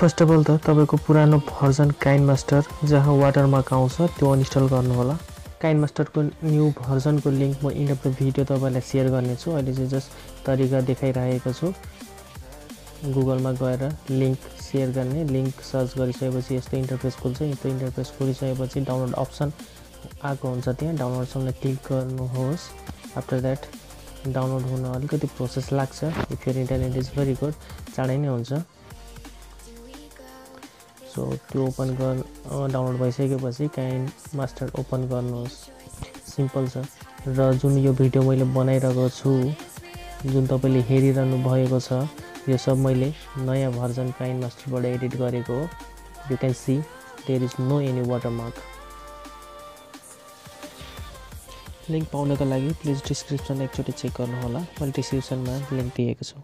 First of all त तपाईँको पुरानो भर्जन काइन मास्टर जहाँ वाटरमार्क आउँछ त्यो अनइन्स्टल गर्नुहोला। काइन मास्टरको न्यू भर्जनको लिङ्क म इन्ड अफ द भिडियो तपाईँलाई सेयर गर्नेछु। अहिले चाहिँ जस्ट तरिका देखाइरहेको छु। गुगलमा गएर लिङ्क सेयर गर्ने लिङ्क सर्च गरिसकेपछि यस्तो इन्टरफेस खुल्छ। यस्तो इन्टरफेस खोलिसकेपछि डाउनलोड अप्सन आएको हुन्छ त्यहाँ। डाउनलोडसँग क्लिक गर्नुहोस्। आफ्टर द्याट डाउनलोड हुन अलिकति प्रोसेस लाग्छ। If your internet is very good चाँडै नै हुन्छ। सो त्यो ओपन गर डाउनलोड भइसकेपछि काइन मास्टर ओपन गर्नुहोस्। सिम्पल छ। र जुन यो भिडियो मैले बनाइरहेको छु जुन तपाईँले हेरिरहनु भएको छ यो सब मैले नयाँ भर्जन काइन मास्टरबाट एडिट गरेको हो। You can see there is no any watermark link पाउनको लागि प्लिज डिस्क्रिप्सन एकचोटि चेक गर्नुहोला। मैले डिस्क्रिप्सनमा लिङ्क दिएको छु।